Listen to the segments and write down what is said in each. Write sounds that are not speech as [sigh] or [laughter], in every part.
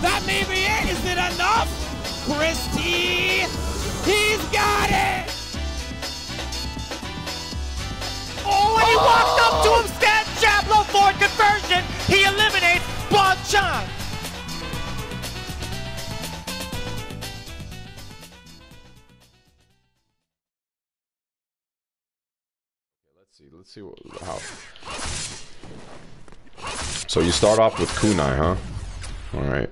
That may be it. Is it enough? Christie, he's got it. Oh, and he walked up to oh. him, stand jab, low forward conversion. He eliminates Bonchan. Let's see. Let's see what, how. So you start off with kunai, huh? All right.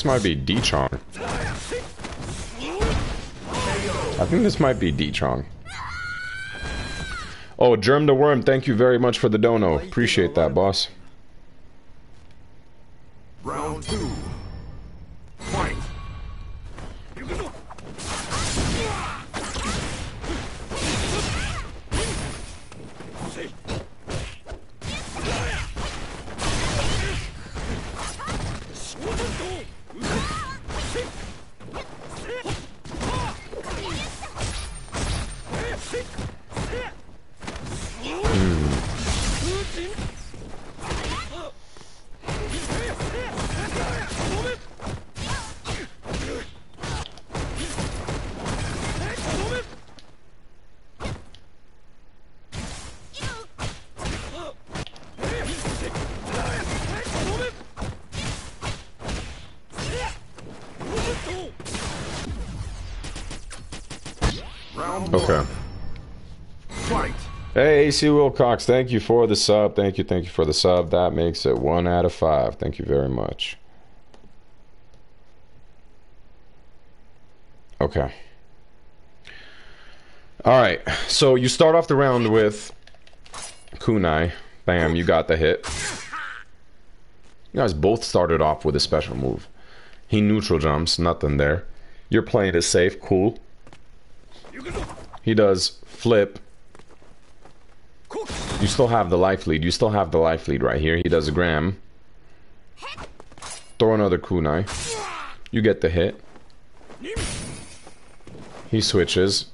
This might be D-Chong. I think this might be D-Chong. Oh, Germ the Worm, thank you very much for the dono. Appreciate that, boss. Okay. Fight. Hey, AC Wilcox, thank you for the sub. Thank you, thank you for the sub. That makes it one out of five. Thank you very much. Okay. All right. So you start off the round with kunai. Bam, you got the hit. You guys both started off with a special move. He neutral jumps, nothing there. You're playing it safe, cool. He does flip. You still have the life lead. You still have the life lead right here. He does a gram. Throw another kunai. You get the hit. He switches.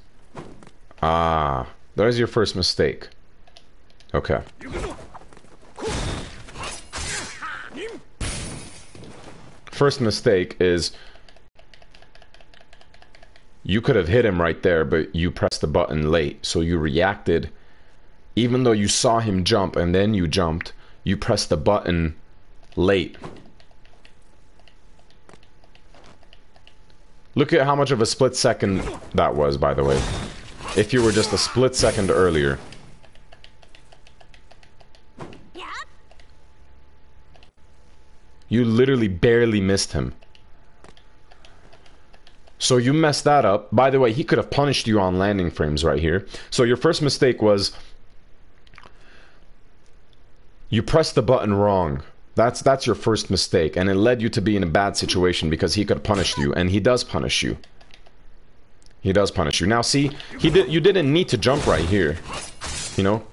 Ah, there's your first mistake. Okay. First mistake is you could have hit him right there, but you pressed the button late. So you reacted, even though you saw him jump and then you jumped, you pressed the button late. Look at how much of a split second that was, by the way. If you were just a split second earlier. You literally barely missed him. So you messed that up. By the way, he could have punished you on landing frames right here. So your first mistake was you pressed the button wrong. That's that's your first mistake, and it led you to be in a bad situation because he could have punished you, and he does punish you. He does punish you. Now see, he did you didn't need to jump right here. You know?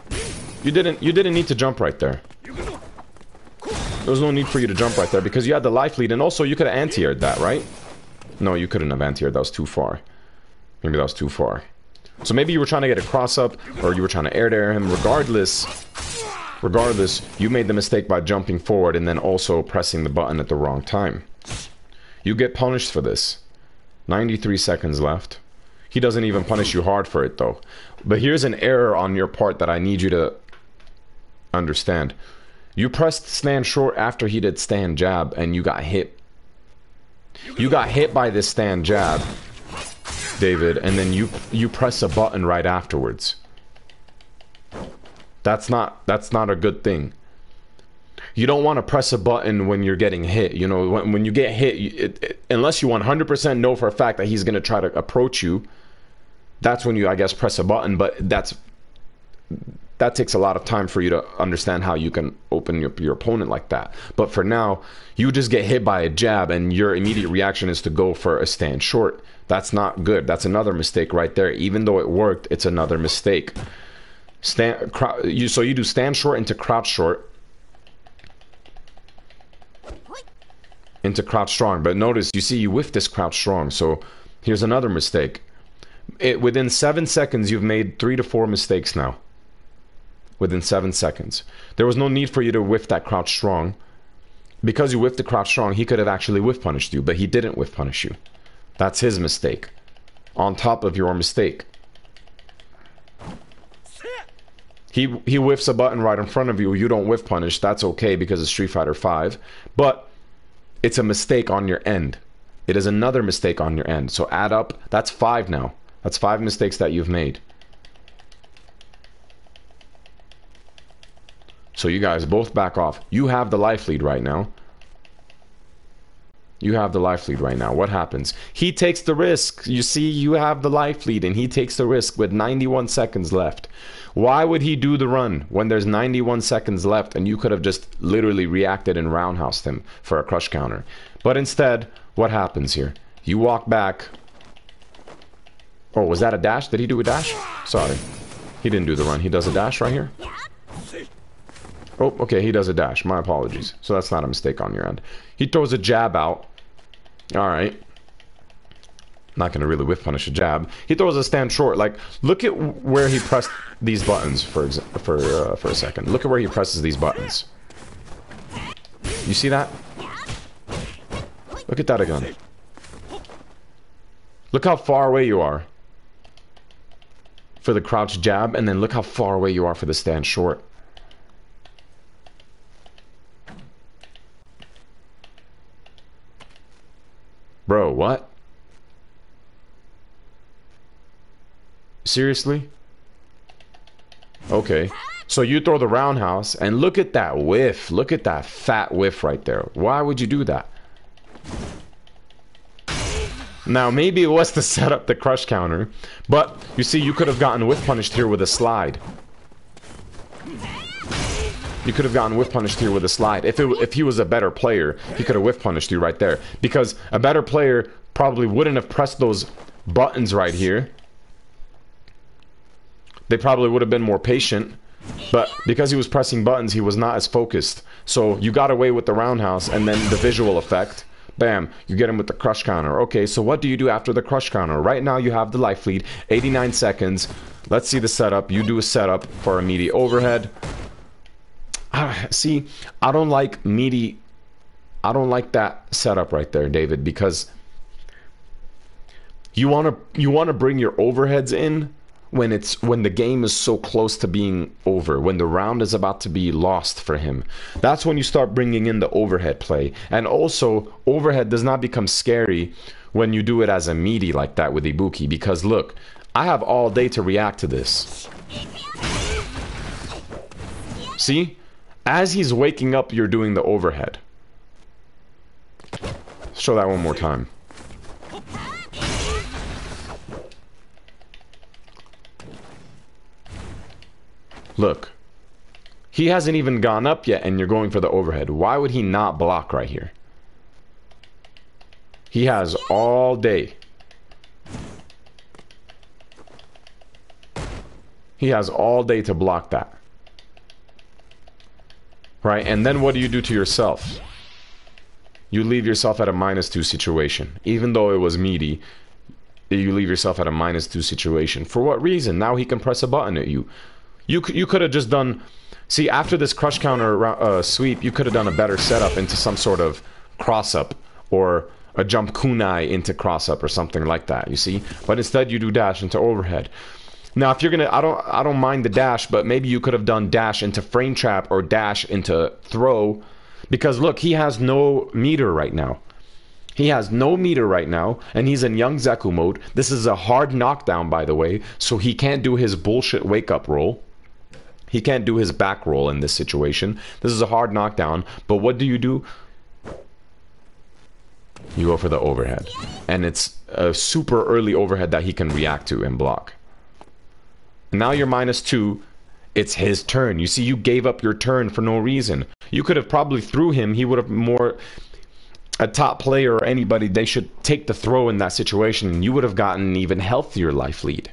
You didn't you didn't need to jump right there. There was no need for you to jump right there because you had the life lead, and also you could have anti-aired that, right? No, you couldn't have anti-aired. That was too far. Maybe that was too far. So maybe you were trying to get a cross-up, or you were trying to air-dare him. Regardless, regardless, you made the mistake by jumping forward and then also pressing the button at the wrong time. You get punished for this. 93 seconds left. He doesn't even punish you hard for it, though. But here's an error on your part that I need you to understand. You pressed stand short after he did stand jab, and you got hit. You got hit by this stand jab, David, and then you you press a button right afterwards. That's not that's not a good thing. You don't want to press a button when you're getting hit. You know, when, when you get hit, it, it, unless you 100% know for a fact that he's going to try to approach you, that's when you I guess press a button, but that's that takes a lot of time for you to understand how you can open your, your opponent like that. But for now, you just get hit by a jab and your immediate reaction is to go for a stand short. That's not good. That's another mistake right there. Even though it worked, it's another mistake. Stand you so you do stand short into crouch short into crouch strong. But notice you see you whiff this crouch strong. So here's another mistake. It, within seven seconds, you've made three to four mistakes now within seven seconds. There was no need for you to whiff that crouch strong. Because you whiffed the crouch strong, he could have actually whiff punished you, but he didn't whiff punish you. That's his mistake. On top of your mistake. He he whiffs a button right in front of you. You don't whiff punish. That's okay because it's Street Fighter 5. But it's a mistake on your end. It is another mistake on your end. So add up. That's five now. That's five mistakes that you've made. So you guys both back off. You have the life lead right now. You have the life lead right now. What happens? He takes the risk. You see, you have the life lead, and he takes the risk with 91 seconds left. Why would he do the run when there's 91 seconds left and you could have just literally reacted and roundhoused him for a crush counter? But instead, what happens here? You walk back. Oh, was that a dash? Did he do a dash? Sorry. He didn't do the run. He does a dash right here. Oh, okay, he does a dash. My apologies. So that's not a mistake on your end. He throws a jab out. All right. Not going to really whiff punish a jab. He throws a stand short. Like, look at where he pressed these buttons for for uh, for a second. Look at where he presses these buttons. You see that? Look at that again. Look how far away you are for the crouch jab, and then look how far away you are for the stand short. Bro, what? Seriously? Okay. So you throw the roundhouse and look at that whiff. Look at that fat whiff right there. Why would you do that? Now, maybe it was to set up the crush counter, but you see, you could have gotten whiff punished here with a slide. You could have gotten whiff punished here with a slide. If it, if he was a better player, he could have whiff punished you right there. Because a better player probably wouldn't have pressed those buttons right here. They probably would have been more patient. But because he was pressing buttons, he was not as focused. So you got away with the roundhouse and then the visual effect. Bam, you get him with the crush counter. Okay, so what do you do after the crush counter? Right now you have the life lead, 89 seconds. Let's see the setup. You do a setup for immediate overhead. See, I don't like meaty. I don't like that setup right there, David, because you want to you want to bring your overheads in when it's when the game is so close to being over, when the round is about to be lost for him. That's when you start bringing in the overhead play. And also, overhead does not become scary when you do it as a meaty like that with Ibuki because look, I have all day to react to this. See? As he's waking up, you're doing the overhead. show that one more time. Look. He hasn't even gone up yet and you're going for the overhead. Why would he not block right here? He has all day. He has all day to block that. Right? And then what do you do to yourself? You leave yourself at a minus two situation. Even though it was meaty, you leave yourself at a minus two situation. For what reason? Now he can press a button at you. You, you could have just done... See, after this crush counter uh, sweep, you could have done a better setup into some sort of cross-up or a jump kunai into cross-up or something like that, you see? But instead you do dash into overhead. Now, if you're gonna, I don't, I don't mind the dash, but maybe you could have done dash into frame trap or dash into throw, because look, he has no meter right now. He has no meter right now, and he's in young Zeku mode. This is a hard knockdown, by the way, so he can't do his bullshit wake up roll. He can't do his back roll in this situation. This is a hard knockdown, but what do you do? You go for the overhead. And it's a super early overhead that he can react to and block. Now you're minus two. It's his turn. You see, you gave up your turn for no reason. You could have probably threw him. He would have more a top player or anybody. They should take the throw in that situation, and you would have gotten an even healthier life lead.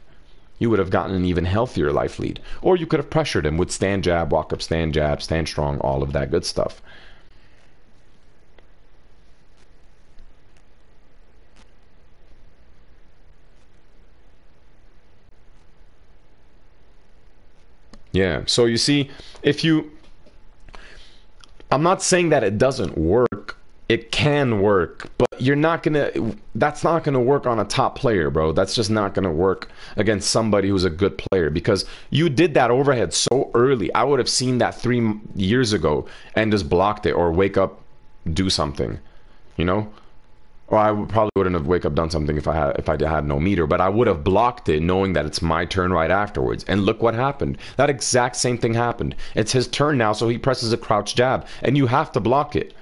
You would have gotten an even healthier life lead. Or you could have pressured him with stand jab, walk up, stand jab, stand strong, all of that good stuff. Yeah. So you see, if you I'm not saying that it doesn't work. It can work, but you're not to that's not to work on a top player, bro. That's just not to work against somebody who's a good player because you did that overhead so early. I would have seen that 3 years ago and just blocked it or wake up do something. You know? Or I probably wouldn't have wake up done something if I had if I had no meter, but I would have blocked it knowing that it's my turn right afterwards. And look what happened. That exact same thing happened. It's his turn now, so he presses a crouch jab, and you have to block it.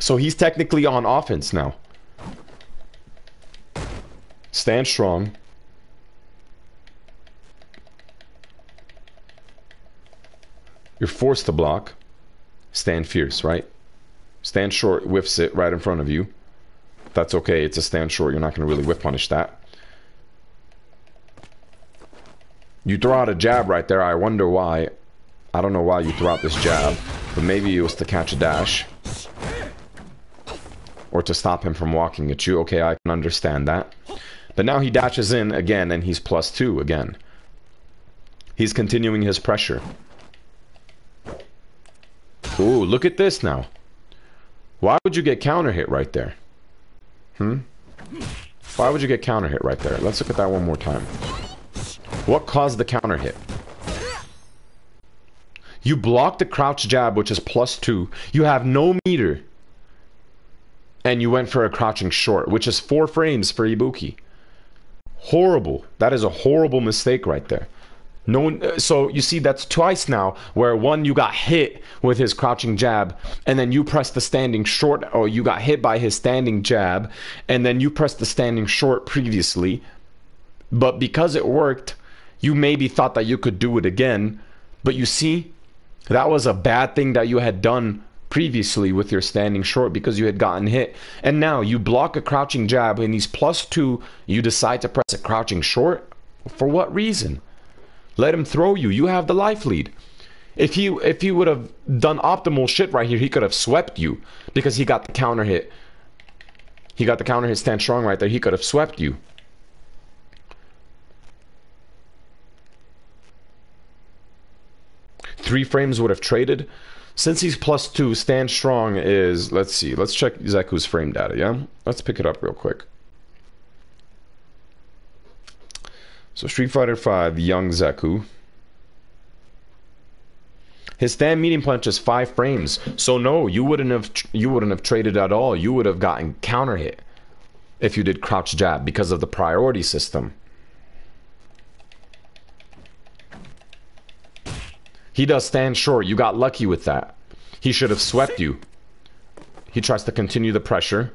So he's technically on offense now. Stand strong. You're forced to block. Stand fierce, right? Stand short, whiffs it right in front of you. That's okay. It's a stand short. You're not going to really whip punish that. You throw out a jab right there. I wonder why. I don't know why you threw out this jab. But maybe it was to catch a dash. Or to stop him from walking at you. Okay, I can understand that. But now he dashes in again and he's plus two again. He's continuing his pressure. Ooh, look at this now. Why would you get counter hit right there? Hmm? Why would you get counter hit right there? Let's look at that one more time. What caused the counter hit? You blocked the crouch jab, which is plus two. You have no meter. And you went for a crouching short, which is four frames for Ibuki. Horrible. That is a horrible mistake right there. No one, uh, so you see that's twice now where one you got hit with his crouching jab and then you pressed the standing short or you got hit by his standing jab and then you pressed the standing short previously. But because it worked you maybe thought that you could do it again. But you see that was a bad thing that you had done previously with your standing short because you had gotten hit. And now you block a crouching jab and he's plus 2 you decide to press a crouching short? For what reason let him throw you. You have the life lead. If he if he would have done optimal shit right here, he could have swept you because he got the counter hit. He got the counter hit stand strong right there. He could have swept you. Three frames would have traded. Since he's plus two, stand strong is let's see. Let's check Zeku's frame data, yeah? Let's pick it up real quick. So Street Fighter V, Young Zeku. His stand medium punch is five frames. So no, you wouldn't have you wouldn't have traded at all. You would have gotten counter hit if you did crouch jab because of the priority system. He does stand short. You got lucky with that. He should have swept you. He tries to continue the pressure.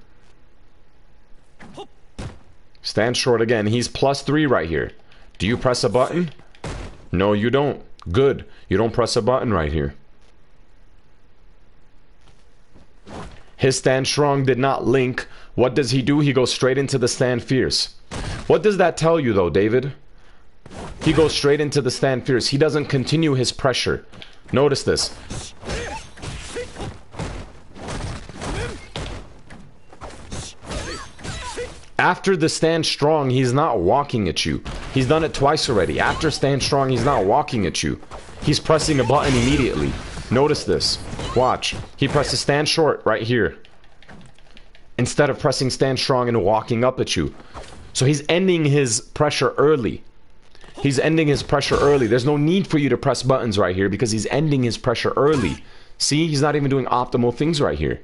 Stand short again. He's plus three right here. Do you press a button? No, you don't. Good. You don't press a button right here. His stand strong did not link. What does he do? He goes straight into the stand fierce. What does that tell you though, David? He goes straight into the stand fierce. He doesn't continue his pressure. Notice this. After the stand strong, he's not walking at you. He's done it twice already. After stand strong, he's not walking at you. He's pressing a button immediately. Notice this. Watch. He presses stand short right here. Instead of pressing stand strong and walking up at you. So he's ending his pressure early. He's ending his pressure early. There's no need for you to press buttons right here because he's ending his pressure early. See, he's not even doing optimal things right here.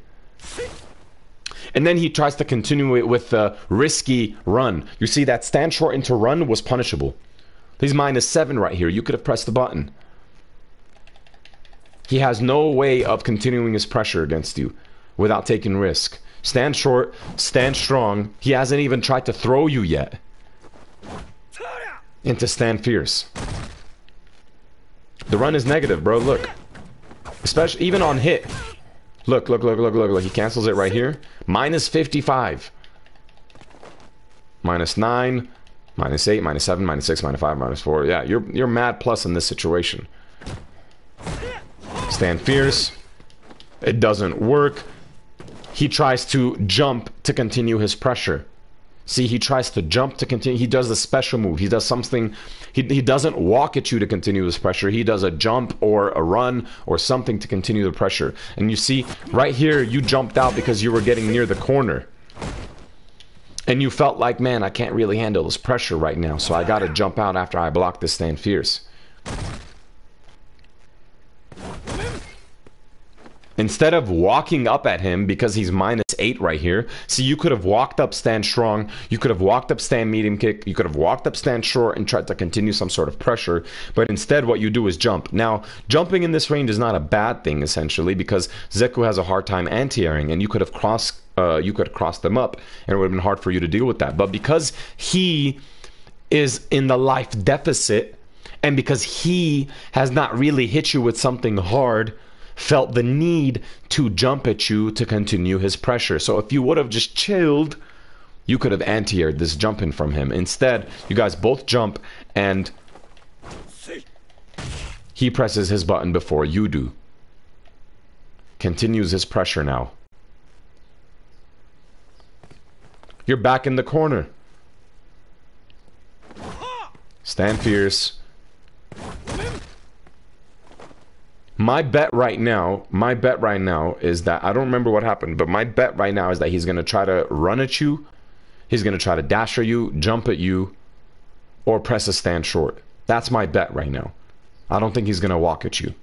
And then he tries to continue it with the risky run. You see, that stand short into run was punishable. He's minus seven right here. You could have pressed the button. He has no way of continuing his pressure against you without taking risk. Stand short, stand strong. He hasn't even tried to throw you yet. into stand fierce. The run is negative, bro. Look. Especially even on hit. Look, look, look, look, look, look. He cancels it right here. Minus 55. Minus 9, minus 8, minus 7, minus 6, minus 5, minus 4. Yeah, you're you're mad plus in this situation. Stand fierce. It doesn't work. He tries to jump to continue his pressure. See, he tries to jump to continue. He does a special move. He does something. He, he doesn't walk at you to continue his pressure. He does a jump or a run or something to continue the pressure. And you see, right here, you jumped out because you were getting near the corner. And you felt like, man, I can't really handle this pressure right now. So I got to jump out after I block this stand fierce. Instead of walking up at him because he's minus eight right here, see, you could have walked up, stand strong. You could have walked up, stand medium kick. You could have walked up, stand short, and tried to continue some sort of pressure. But instead, what you do is jump. Now, jumping in this range is not a bad thing essentially because Zeku has a hard time anti-airing, and you could have crossed. Uh, you could have crossed them up, and it would have been hard for you to deal with that. But because he is in the life deficit, and because he has not really hit you with something hard felt the need to jump at you to continue his pressure. So if you would have just chilled, you could have anti-aired this jumping from him. Instead, you guys both jump and he presses his button before you do. Continues his pressure now. You're back in the corner. Stand fierce. My bet right now, my bet right now is that I don't remember what happened, but my bet right now is that he's going to try to run at you, he's going to try to dash at you, jump at you, or press a stand short. That's my bet right now. I don't think he's going to walk at you.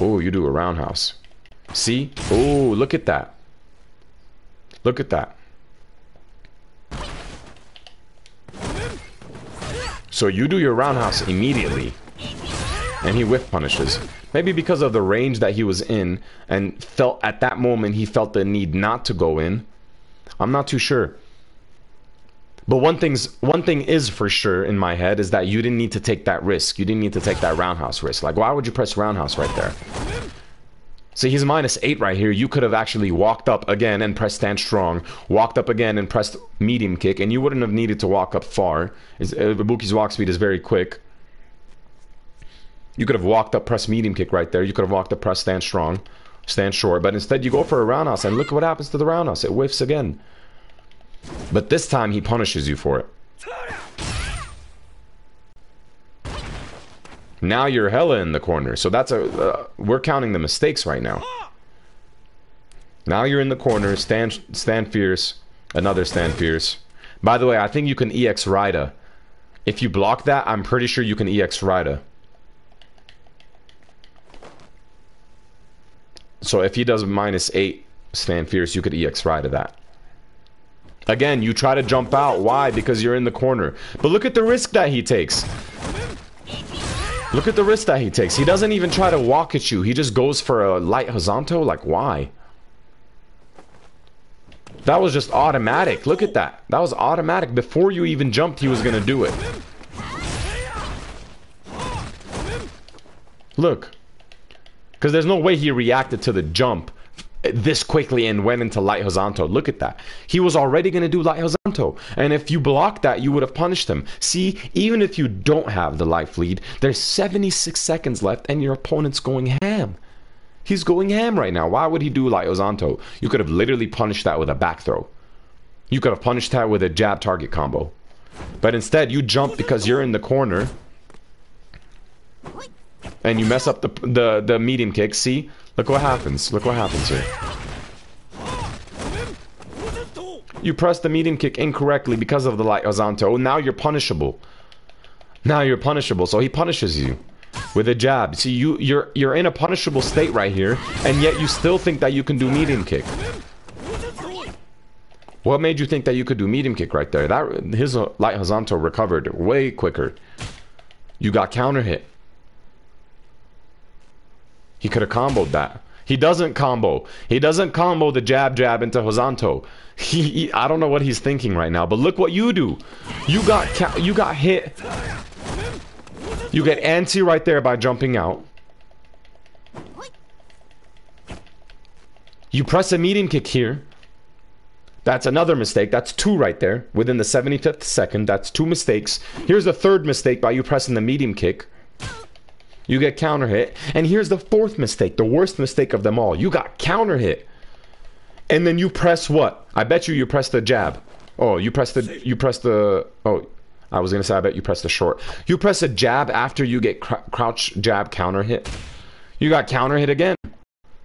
Oh, you do a roundhouse. See? Oh, look at that. Look at that. So you do your roundhouse immediately. And he whiff punishes. Maybe because of the range that he was in and felt at that moment he felt the need not to go in. I'm not too sure. But one thing's one thing is for sure in my head is that you didn't need to take that risk. You didn't need to take that roundhouse risk. Like why would you press roundhouse right there? See, he's minus 8 right here. You could have actually walked up again and pressed stand strong, walked up again and pressed medium kick, and you wouldn't have needed to walk up far. Uh, Ibuki's walk speed is very quick. You could have walked up, pressed medium kick right there. You could have walked up, pressed stand strong, stand short. But instead, you go for a roundhouse, and look what happens to the roundhouse. It whiffs again. But this time, he punishes you for it. Now you're hella in the corner. So that's a... Uh, we're counting the mistakes right now. Now you're in the corner. Stand, stand fierce. Another stand fierce. By the way, I think you can EX Raida. If you block that, I'm pretty sure you can EX Raida. So if he does minus 8 stand fierce, you could EX Raida that. Again, you try to jump out. Why? Because you're in the corner. But look at the risk that he takes. Look at the risk that he takes. He doesn't even try to walk at you. He just goes for a light Hozanto. Like, why? That was just automatic. Look at that. That was automatic. Before you even jumped, he was going to do it. Look. Because there's no way he reacted to the jump this quickly and went into light Hozanto. Look at that. He was already going to do light Hozanto. And if you blocked that, you would have punished him. See, even if you don't have the life lead, there's 76 seconds left and your opponent's going ham. He's going ham right now. Why would he do light Hozanto? You could have literally punished that with a back throw. You could have punished that with a jab target combo. But instead, you jump because you're in the corner. And you mess up the, the, the medium kick. See? Look what happens. Look what happens here. You pressed the medium kick incorrectly because of the light Hozanto. Now you're punishable. Now you're punishable. So he punishes you with a jab. See, you you're you're in a punishable state right here, and yet you still think that you can do medium kick. What made you think that you could do medium kick right there? That his uh, light Hozanto recovered way quicker. You got counter hit. He could have comboed that. He doesn't combo. He doesn't combo the jab jab into Hozanto. He, he- I don't know what he's thinking right now, but look what you do. You got you got hit. You get anti right there by jumping out. You press a medium kick here. That's another mistake. That's two right there. Within the 75th second, that's two mistakes. Here's a third mistake by you pressing the medium kick. You get counter hit. And here's the fourth mistake, the worst mistake of them all. You got counter hit. And then you press what? I bet you you press the jab. Oh, you press the you press the oh, I was going to say I bet you press the short. You press a jab after you get cr- crouch jab counter hit. You got counter hit again.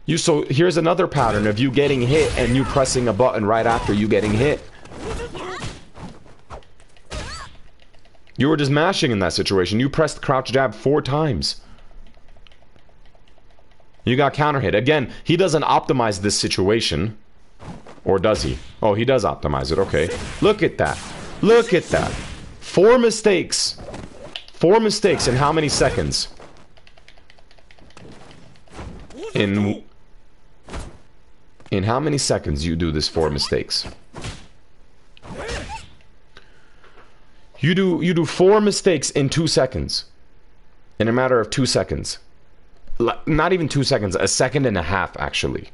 You so here's another pattern of you getting hit and you pressing a button right after you getting hit. You were just mashing in that situation. You pressed crouch jab four times. You got counter hit. Again, he doesn't optimize this situation. Or does he? Oh, he does optimize it. Okay. Look at that. Look at that. Four mistakes. Four mistakes in how many seconds? In in how many seconds you do this four mistakes? You do you do four mistakes in 2 seconds. In a matter of 2 seconds. Not even 2 seconds, a second and a half actually.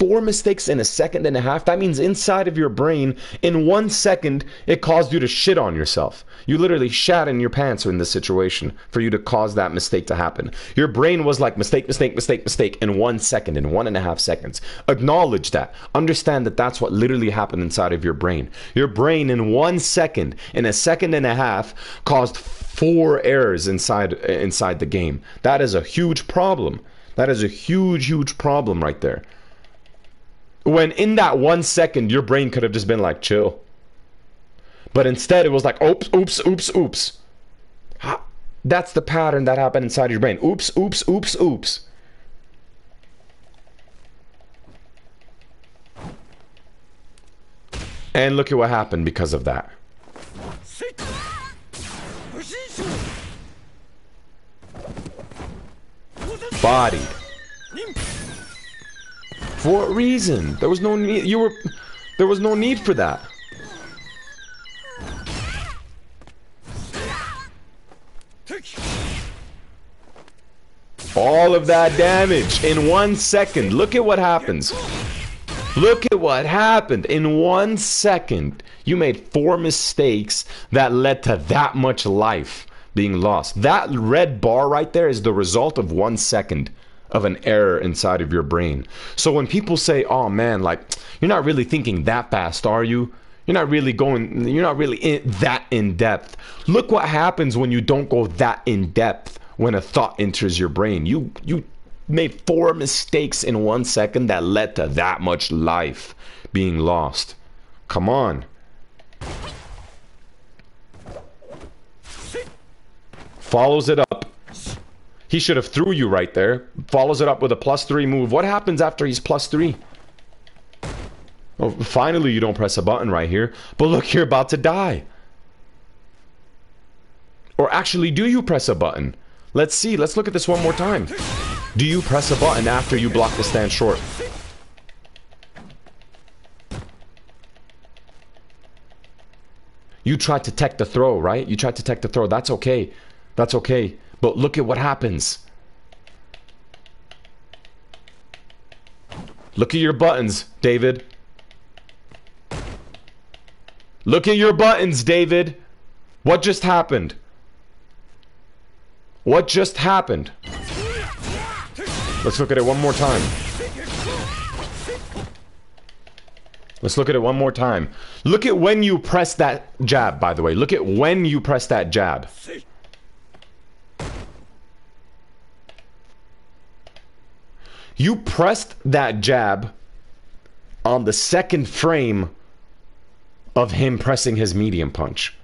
Four mistakes in a second and a half. That means inside of your brain, in one second, it caused you to shit on yourself. You literally shat in your pants in this situation for you to cause that mistake to happen. Your brain was like mistake, mistake, mistake, mistake in one second, in one and a half seconds. Acknowledge that. Understand that that's what literally happened inside of your brain. Your brain, in one second, in a second and a half, caused four errors inside inside the game. That is a huge problem. That is a huge, huge problem right there when in that one second your brain could have just been like chill. But instead it was like oops oops oops oops. Ha- that's the pattern that happened inside your brain. Oops oops oops oops. And look at what happened because of that. Bodied for a reason. There was no need. You were. There was no need for that. All of that damage in one second. Look at what happens. Look at what happened in one second. You made four mistakes that led to that much life being lost. That red bar right there is the result of one second of an error inside of your brain. So when people say, "Oh man, like you're not really thinking that fast, are you?" You're not really going you're not really in, that in depth. Look what happens when you don't go that in depth when a thought enters your brain. You you made four mistakes in 1 second that led to that much life being lost. Come on. Follows it up. He should have threw you right there. Follows it up with a plus three move. What happens after he's plus three? Oh, finally, you don't press a button right here. But look, you're about to die. Or actually, do you press a button? Let's see. Let's look at this one more time. Do you press a button after you block the stand short? You tried to tech the throw, right? You tried to tech the throw. That's okay. That's okay. But look at what happens. Look at your buttons, David. Look at your buttons, David. What just happened? What just happened? Let's look at it one more time. Let's look at it one more time. Look at when you press that jab, by the way. Look at when you press that jab. You pressed that jab on the second frame of him pressing his medium punch.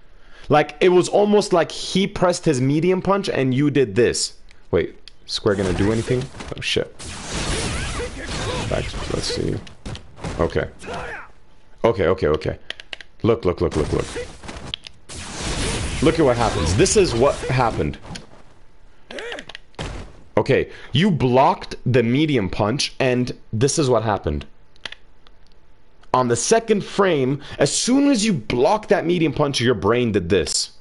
Like it was almost like he pressed his medium punch and you did this. Wait, Square gonna do anything? Oh shit. Back, let's see. Okay. Okay, okay, okay. Look, look, look, look, look. Look at what happens. This is what happened. Okay. You blocked the medium punch, and this is what happened. On the second frame, as soon as you blocked that medium punch, your brain did this.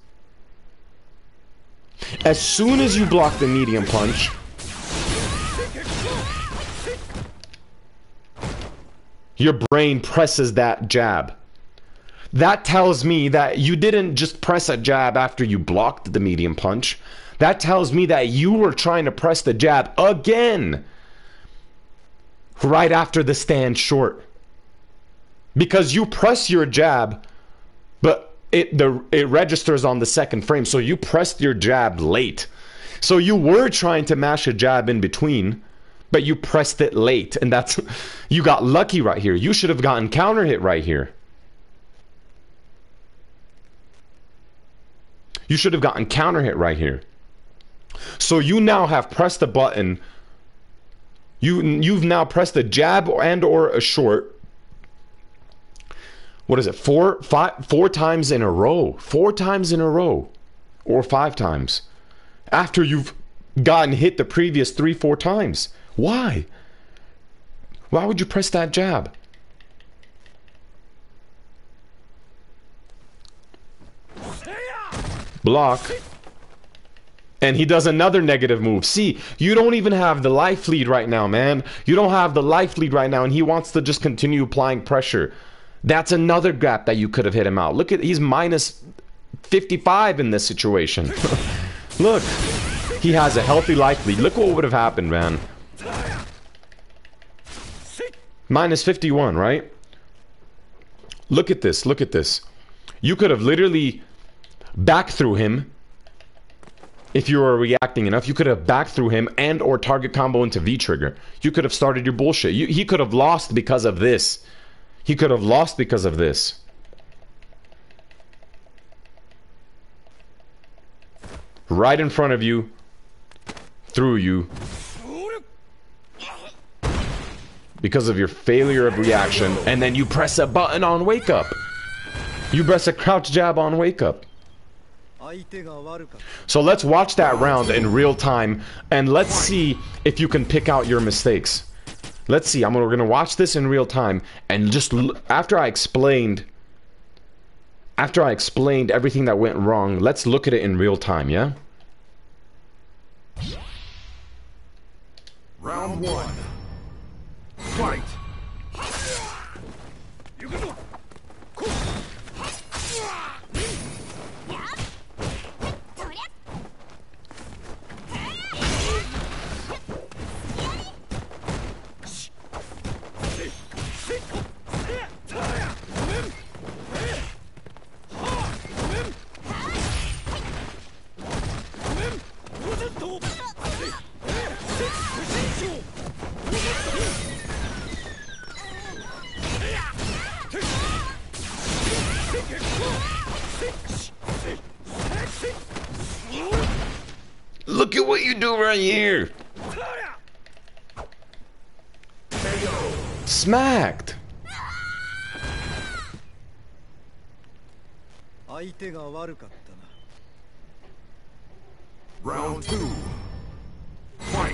As soon as you blocked the medium punch, your brain presses that jab. That tells me that you didn't just press a jab after you blocked the medium punch. That tells me that you were trying to press the jab again right after the stand short. Because you press your jab, but it the it registers on the second frame, so you pressed your jab late. So you were trying to mash a jab in between, but you pressed it late, and that's [laughs] you got lucky right here. You should have gotten counter hit right here. You should have gotten counter hit right here. So you now have pressed the button. You you've now pressed a jab and or a short. What is it? Four five four times in a row. Four times in a row. Or five times. After you've gotten hit the previous 3 4 times. Why? Why would you press that jab? Block. And he does another negative move. See, you don't even have the life lead right now, man. You don't have the life lead right now, and he wants to just continue applying pressure. That's another gap that you could have hit him out. Look at he's minus 55 in this situation. [laughs] Look, he has a healthy life lead. Look what would have happened, man. Minus 51, right? Look at this. Look at this. You could have literally back through him if you were reacting enough, you could have backed through him and or target combo into V trigger. You could have started your bullshit. You, he could have lost because of this. He could have lost because of this. Right in front of you, through you, because of your failure of reaction, and then you press a button on wake up. You press a crouch jab on wake up. So let's watch that round in real time and let's see if you can pick out your mistakes. Let's see. I'm we're gonna watch this in real time and just after I explained after I explained everything that went wrong, let's look at it in real time. Yeah. Round one. Fight. Do right here. Smacked. Round two.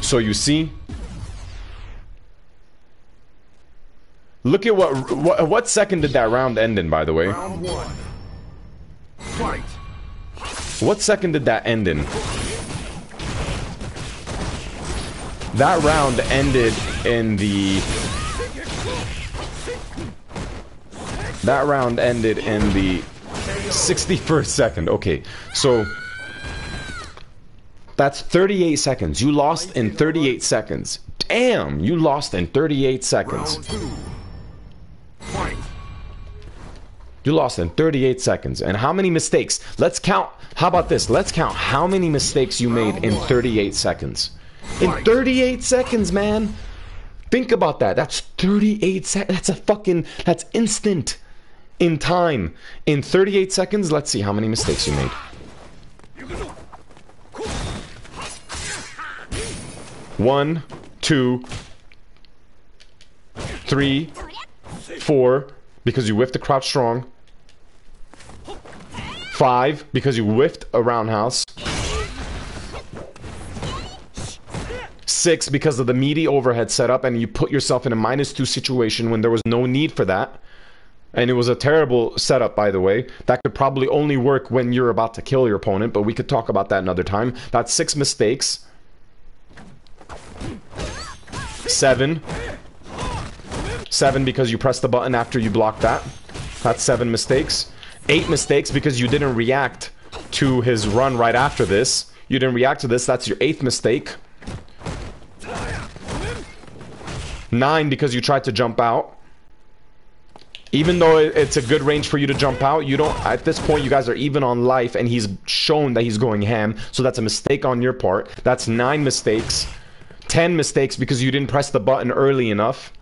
So you see? Look at what, what what second did that round end in by the way? Round one. Fight. What second did that end in? That round ended in the That round ended in the 61st second. Okay. So that's 38 seconds. You lost in 38 seconds. Damn, you lost in 38 seconds. Round two. Fight. You lost in 38 seconds. And how many mistakes? Let's count. How about this? Let's count how many mistakes you made in 38 seconds. In 38 seconds, man. Think about that. That's 38 seconds. That's a fucking, that's instant in time. In 38 seconds, let's see how many mistakes you made. One, two, three, four, because you whiffed the crouch strong. Five, because you whiffed a roundhouse. Six because of the meaty overhead setup, and you put yourself in a minus two situation when there was no need for that. And it was a terrible setup, by the way. That could probably only work when you're about to kill your opponent, but we could talk about that another time. That's six mistakes. Seven. Seven because you pressed the button after you blocked that. That's seven mistakes. Eight mistakes because you didn't react to his run right after this. You didn't react to this. That's your eighth mistake. Nine because you tried to jump out. Even though it's a good range for you to jump out, you don't. At this point, you guys are even on life, and he's shown that he's going ham. So that's a mistake on your part. That's nine mistakes. Ten mistakes because you didn't press the button early enough,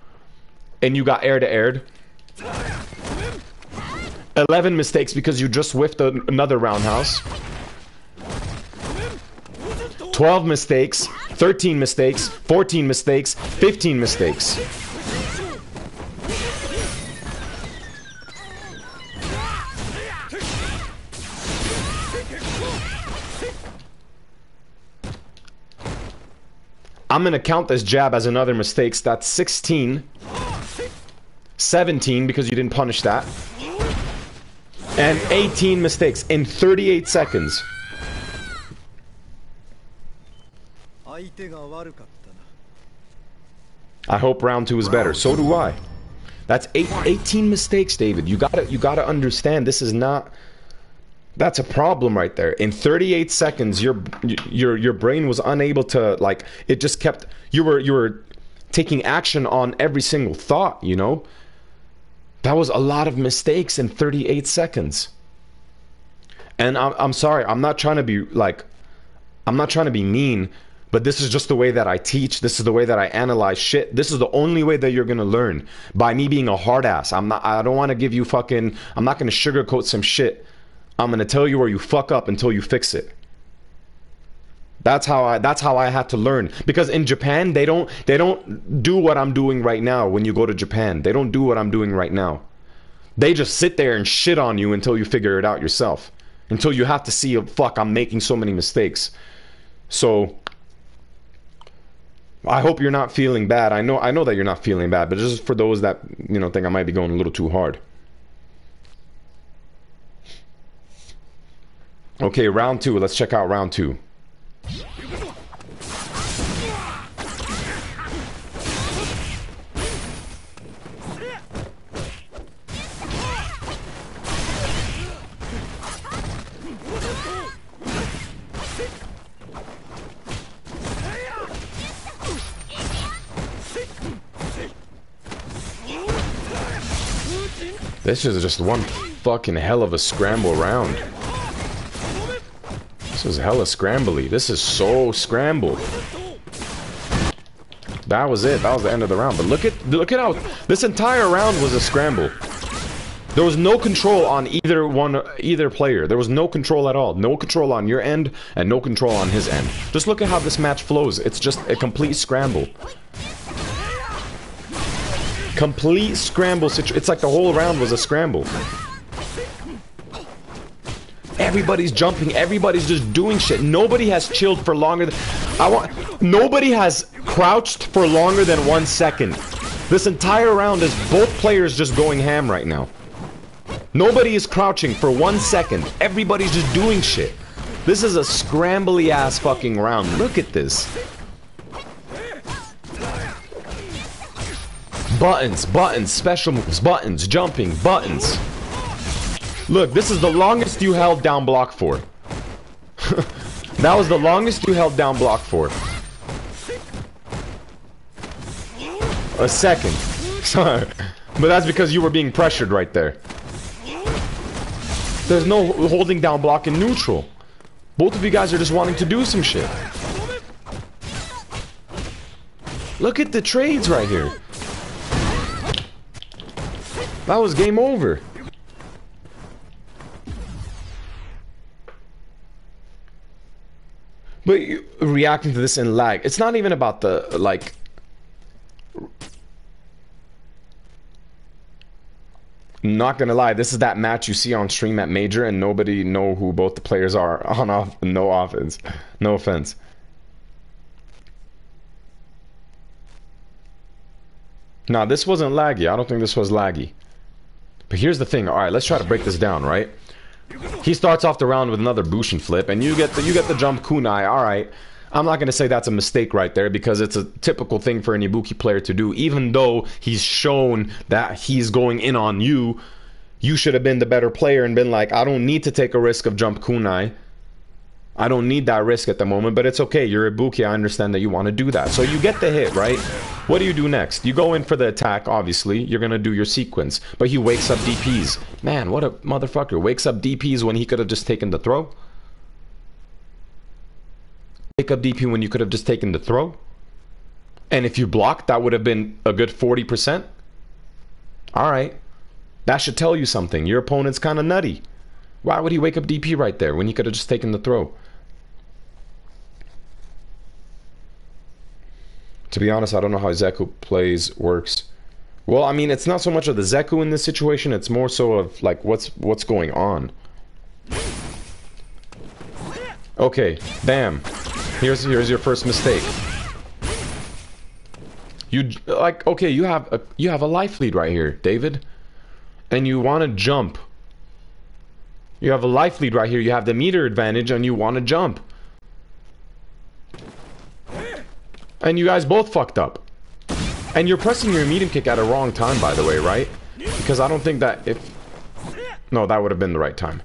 and you got air to aired. 11 mistakes because you just whiffed another roundhouse. 12 mistakes, 13 mistakes, 14 mistakes, 15 mistakes. I'm going to count this jab as another mistakes. That's 16. 17 because you didn't punish that. And 18 mistakes in 38 seconds. I hope round two is better. So do I. That's eight, 18 mistakes, David. You gotta you gotta understand this is not that's a problem right there. In 38 seconds, your your your brain was unable to like it just kept you were you were taking action on every single thought, you know? That was a lot of mistakes in 38 seconds. And I'm I'm sorry, I'm not trying to be like I'm not trying to be mean, but this is just the way that I teach. This is the way that I analyze shit. This is the only way that you're gonna learn by me being a hard ass. I'm not. I don't want to give you fucking. I'm not gonna sugarcoat some shit. I'm gonna tell you where you fuck up until you fix it. That's how I. That's how I had to learn. Because in Japan, they don't. They don't do what I'm doing right now. When you go to Japan, they don't do what I'm doing right now. They just sit there and shit on you until you figure it out yourself. Until you have to see, oh, fuck, I'm making so many mistakes. So I hope you're not feeling bad. I know I know that you're not feeling bad, but just for those that, you know, think I might be going a little too hard. Okay, round 2. Let's check out round 2. This is just one fucking hell of a scramble round. This is hella scrambly. This is so scrambled. That was it. That was the end of the round. But look at look at how this entire round was a scramble. There was no control on either one either player. There was no control at all. No control on your end and no control on his end. Just look at how this match flows. It's just a complete scramble. Complete scramble situation. It's like the whole round was a scramble. Everybody's jumping. Everybody's just doing shit. Nobody has chilled for longer than I want. Nobody has crouched for longer than one second. This entire round is both players just going ham right now. Nobody is crouching for one second. Everybody's just doing shit. This is a scrambly ass fucking round. Look at this. Buttons, buttons, special moves, buttons, jumping, buttons. Look, this is the longest you held down block for. [laughs] that was the longest you held down block for. A second. [laughs] Sorry. But that's because you were being pressured right there. There's no holding down block in neutral. Both of you guys are just wanting to do some shit. Look at the trades right here. That was game over. But reacting to this in lag, it's not even about the, like... Not gonna lie, this is that match you see on stream at Major and nobody know who both the players are on off, no offense. No offense. Nah, this wasn't laggy. I don't think this was laggy. But here's the thing. All right, let's try to break this down, right? He starts off the round with another Bushin flip, and you get the you get the jump kunai. All right, I'm not gonna say that's a mistake right there because it's a typical thing for an Ibuki player to do. Even though he's shown that he's going in on you, you should have been the better player and been like, I don't need to take a risk of jump kunai. I don't need that risk at the moment, but it's okay. You're Ibuki. I understand that you want to do that. So you get the hit, right? What do you do next? You go in for the attack, obviously. You're going to do your sequence. But he wakes up DPs. Man, what a motherfucker. Wakes up DPs when he could have just taken the throw. Wake up DP when you could have just taken the throw. And if you blocked, that would have been a good 40%. All right. That should tell you something. Your opponent's kind of nutty. Why would he wake up DP right there when he could have just taken the throw? To be honest, I don't know how Zeku plays works. Well, I mean, it's not so much of the Zeku in this situation, it's more so of like what's what's going on. Okay, bam. Here's here's your first mistake. You like okay, you have a you have a life lead right here, David. And you want to jump. You have a life lead right here. You have the meter advantage and you want to jump. And you guys both fucked up. And you're pressing your medium kick at a wrong time, by the way, right? Because I don't think that if... No, that would have been the right time.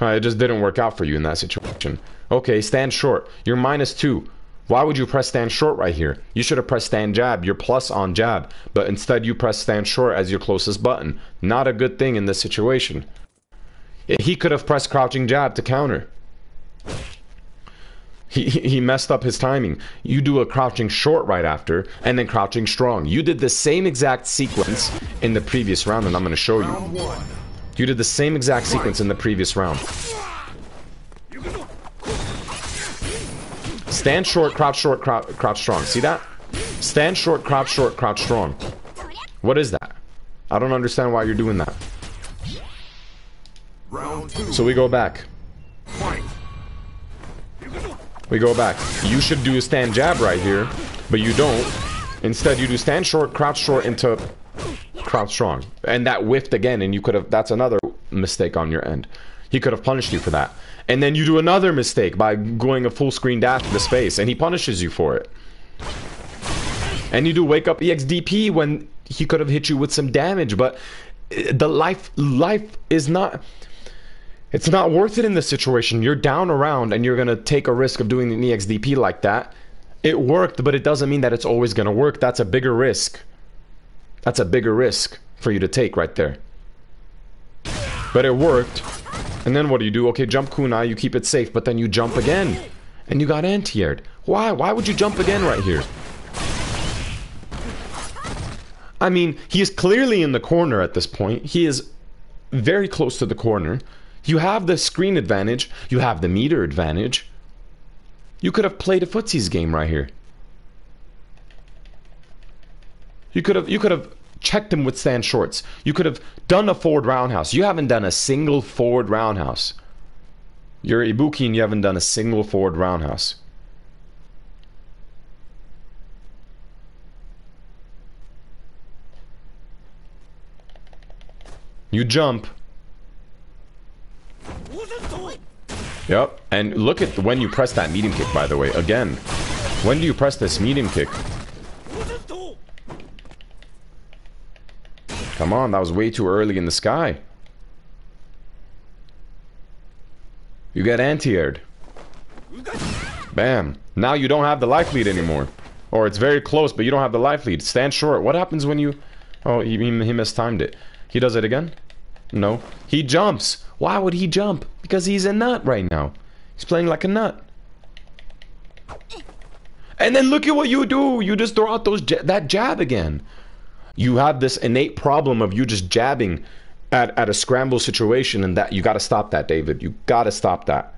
Uh, it just didn't work out for you in that situation. Okay, stand short. You're minus two. Why would you press stand short right here? You should have pressed stand jab. You're plus on jab. But instead you press stand short as your closest button. Not a good thing in this situation. He could have pressed crouching jab to counter. He, he messed up his timing. You do a crouching short right after, and then crouching strong. You did the same exact sequence in the previous round, and I'm going to show you. You did the same exact sequence in the previous round. Stand short, crouch short, crouch, crouch strong. See that? Stand short, crouch short, crouch strong. What is that? I don't understand why you're doing that. So we go back. We go back. You should do a stand jab right here, but you don't. Instead, you do stand short, crouch short into crouch strong. And that whiffed again, and you could have... That's another mistake on your end. He could have punished you for that. And then you do another mistake by going a full screen dash to the space, and he punishes you for it. And you do wake up EXDP when he could have hit you with some damage, but uh, the life life is not it's not worth it in this situation. You're down around and you're going to take a risk of doing an EXDP like that. It worked, but it doesn't mean that it's always going to work. That's a bigger risk. That's a bigger risk for you to take right there. But it worked. And then what do you do? Okay, jump kunai, you keep it safe, but then you jump again. And you got anti-aired. Why? Why would you jump again right here? I mean, he is clearly in the corner at this point. He is very close to the corner. You have the screen advantage. You have the meter advantage. You could have played a footsies game right here. You could have you could have checked him with stand shorts. You could have done a forward roundhouse. You haven't done a single forward roundhouse. You're Ibuki and you haven't done a single forward roundhouse. You jump. Yep, and look at when you press that medium kick, by the way. Again, when do you press this medium kick? Come on, that was way too early in the sky. You get anti-aired. Bam. Now you don't have the life lead anymore. Or it's very close, but you don't have the life lead. Stand short. What happens when you... Oh, he, he mistimed it. He does it again? No. He jumps. Why would he jump? Because he's a nut right now. He's playing like a nut. And then look at what you do. You just throw out those that jab again. You have this innate problem of you just jabbing at, at a scramble situation and that you got to stop that, David. You got to stop that.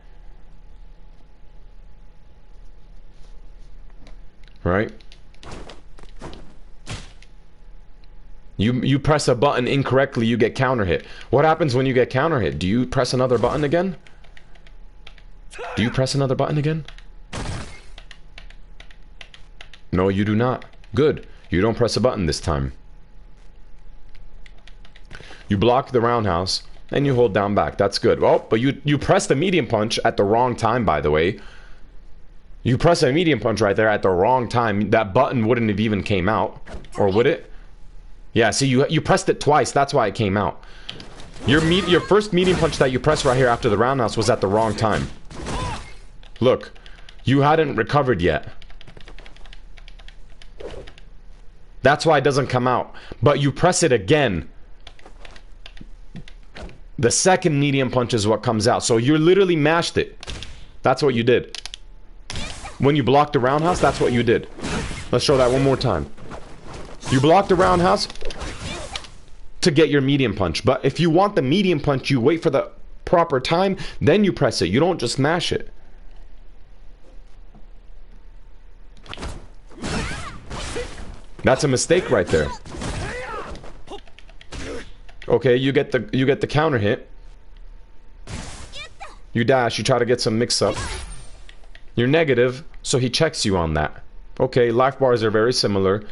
Right? You you press a button incorrectly, you get counter hit. What happens when you get counter hit? Do you press another button again? Do you press another button again? No, you do not. Good. You don't press a button this time. You block the roundhouse, and you hold down back. That's good. Well, but you you press the medium punch at the wrong time, by the way. You press a medium punch right there at the wrong time. That button wouldn't have even came out, or would it? Yeah. See, you you pressed it twice. That's why it came out. Your me your first medium punch that you pressed right here after the roundhouse was at the wrong time. Look, you hadn't recovered yet. That's why it doesn't come out. But you press it again. The second medium punch is what comes out. So you literally mashed it. That's what you did. When you blocked the roundhouse, that's what you did. Let's show that one more time. You blocked the roundhouse to get your medium punch. But if you want the medium punch, you wait for the proper time, then you press it. You don't just mash it. That's a mistake right there. Okay, you get the you get the counter hit. You dash, you try to get some mix up. You're negative, so he checks you on that. Okay, life bars are very similar.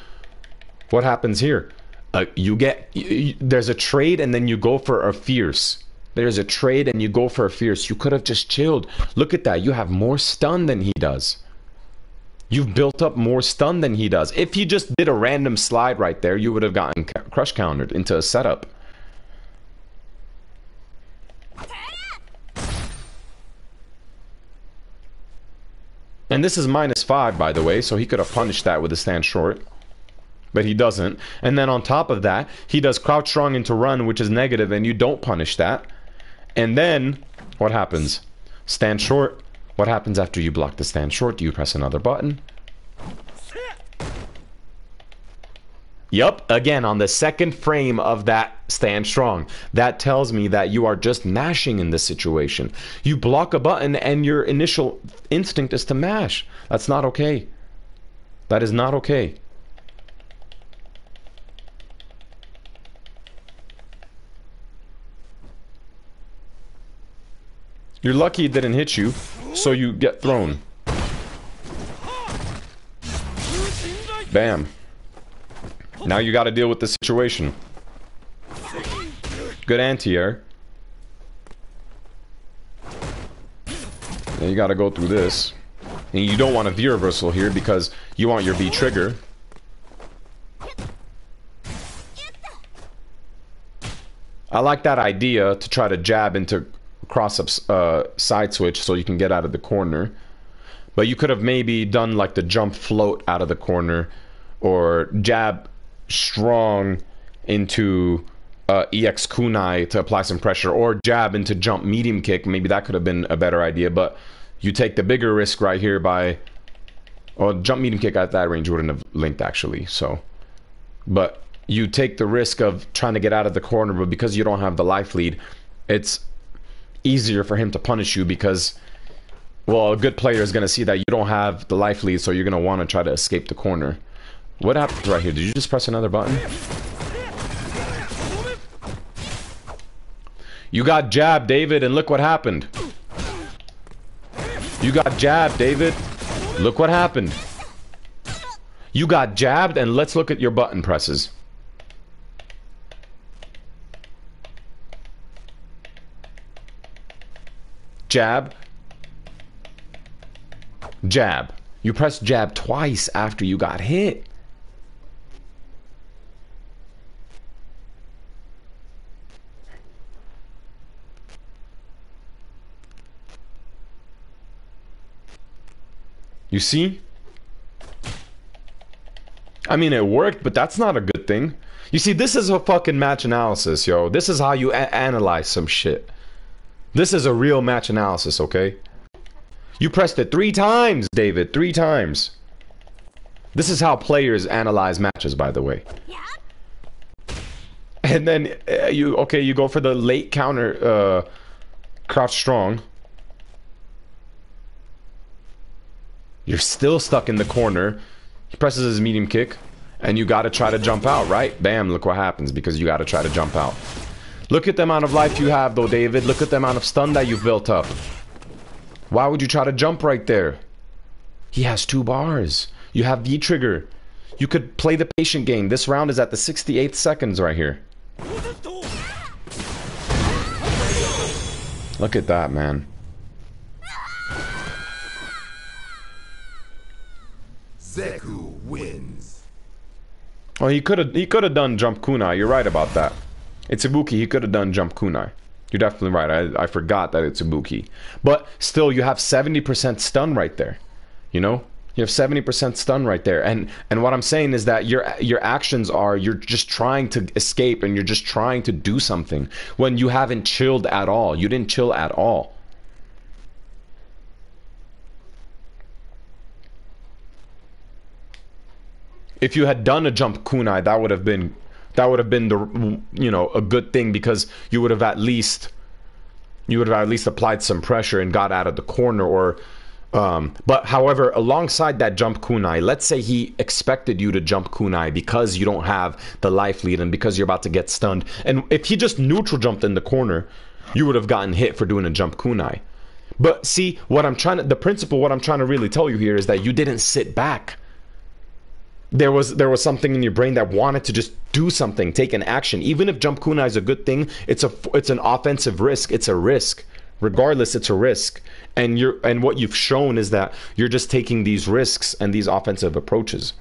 What happens here? Uh, you get you, you- there's a trade and then you go for a fierce. There's a trade and you go for a fierce. You could have just chilled. Look at that. You have more stun than he does. You've built up more stun than he does. If he just did a random slide right there, you would have gotten crush countered into a setup. And this is minus five, by the way, so he could have punished that with a stand short. But he doesn't. And then on top of that, he does crouch strong into run, which is negative, and you don't punish that. And then, what happens? Stand short. What happens after you block the stand short? Do you press another button? Yup, again, on the second frame of that stand strong. That tells me that you are just mashing in this situation. You block a button and your initial instinct is to mash. That's not okay. That is not okay. You're lucky it didn't hit you, so you get thrown. Bam. Now you gotta deal with the situation. Good anti-air. You gotta go through this. And you don't want a V reversal here because you want your V trigger. I like that idea to try to jab into cross up uh, side switch so you can get out of the corner. But you could have maybe done like the jump float out of the corner or jab strong into uh, EX kunai to apply some pressure or jab into jump medium kick. Maybe that could have been a better idea. But you take the bigger risk right here by. Or jump medium kick at that range wouldn't have linked actually. So. But you take the risk of trying to get out of the corner, but because you don't have the life lead, it's easier for him to punish you because well a good player is going to see that you don't have the life lead so you're going to want to try to escape the corner. What happened right here? Did you just press another button? You got jabbed david and look what happened. You got jabbed david. Look what happened. You got jabbed and let's look at your button presses jab, jab. You press jab twice after you got hit. You see? I mean, it worked, but that's not a good thing. You see, this is a fucking match analysis, yo. This is how you analyze some shit. This is a real match analysis, okay? You pressed it three times, David. Three times. This is how players analyze matches, by the way. Yeah. And then uh, you okay, you go for the late counter, uh, crouch strong. You're still stuck in the corner. He presses his medium kick, and you got to try to jump out, right? Bam! Look what happens because you got to try to jump out. Look at the amount of life you have, though, David. Look at the amount of stun that you've built up. Why would you try to jump right there? He has two bars. You have the trigger. You could play the patient game. This round is at the 68th seconds right here. Look at that, man. Zeku wins. Oh, he could have he could have done jump kunai. You're right about that. It's Ibuki. He could have done jump kunai. You're definitely right. I, I forgot that it's Ibuki. But still, you have 70% stun right there. You know, you have 70% stun right there. And and what I'm saying is that your your actions are you're just trying to escape and you're just trying to do something when you haven't chilled at all. You didn't chill at all. if you had done a jump kunai, that would have been that would have been the you know a good thing because you would have at least you would have at least applied some pressure and got out of the corner or um, but however alongside that jump kunai let's say he expected you to jump kunai because you don't have the life lead and because you're about to get stunned. And if he just neutral jumped in the corner you would have gotten hit for doing a jump kunai. But see what i'm trying to the principle what i'm trying to really tell you here is that you didn't sit back there was there was something in your brain that wanted to just do something, take an action. Even if jump kunai is a good thing, it's a it's an offensive risk. It's a risk. Regardless, it's a risk. And you're and what you've shown is that you're just taking these risks and these offensive approaches.